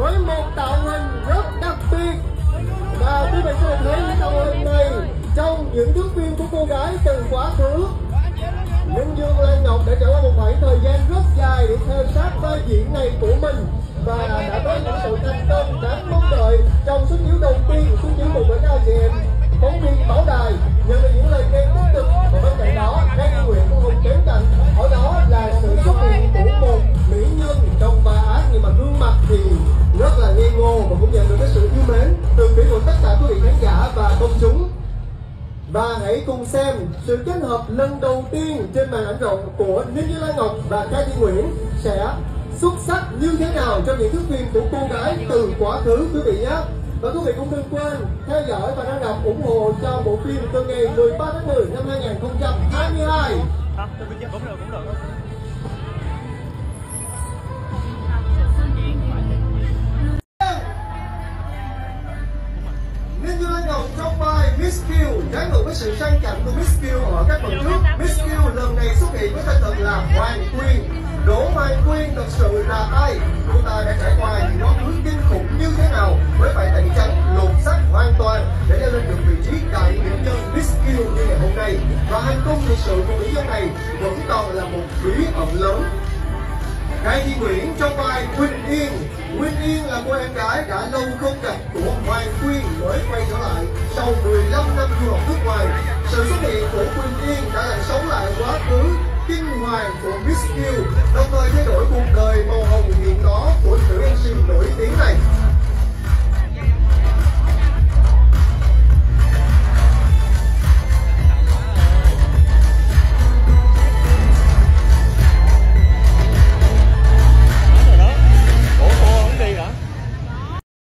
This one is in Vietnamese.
với một tạo hình rất đặc biệt. Và quý vị sẽ thể thấy những tạo hình này trong những thước phim của cô gái từ quá khứ. Ninh Dương Lan Ngọc đã trải qua một khoảng thời gian rất dài để theo sát vai diễn này của mình. Và đã có những sự thành công đáng mong đợi trong suất chiếu đầu tiên của cũng nhận được cái sự yêu mến từ phía của tất cả quý vị khán giả và công chúng và hãy cùng xem sự kết hợp lần đầu tiên trên màn ảnh rộng của Ninh Như Lan Ngọc và Ca Thi Nguyễn sẽ xuất sắc như thế nào trong những thước phim của cô gái từ quá khứ quý vị nhé. Và quý vị cũng đừng quên theo dõi và đăng đọc ủng hộ cho bộ phim từ ngày 13 tháng 10 năm 2022. Cũng được, cũng được, cũng trong vai Miss Q trái ngược với sự sang chảnh của Miss Q ở các phần trước, Miss Q lần này xuất hiện với tên thật là Hoàng Quyên. Đỗ Hoàng Quyên thật sự là ai? Cô ta đã trải qua những quá khứ kinh khủng như thế nào với phải tẩy trắng lột xác hoàn toàn để leo lên được vị trí đại mỹ nhân Miss Q như ngày hôm nay? Và hành công thực sự của mỹ nhân này vẫn còn là một bí ẩn lớn. Ngay Thị Nguyễn trong vai Quỳnh Yên. Quỳnh Yên là cô em gái đã lâu không gặp của Hoàng Quyên mới quay trở lại sau 15 năm du học nước ngoài. Sự xuất hiện của Quyên Yên đã làm sống lại quá khứ kinh hoàng của Miss Q, đồng thời thay đổi cuộc đời màu hồng hiện đó của nữ MC nổi tiếng.